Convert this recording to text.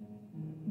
Mm-hmm.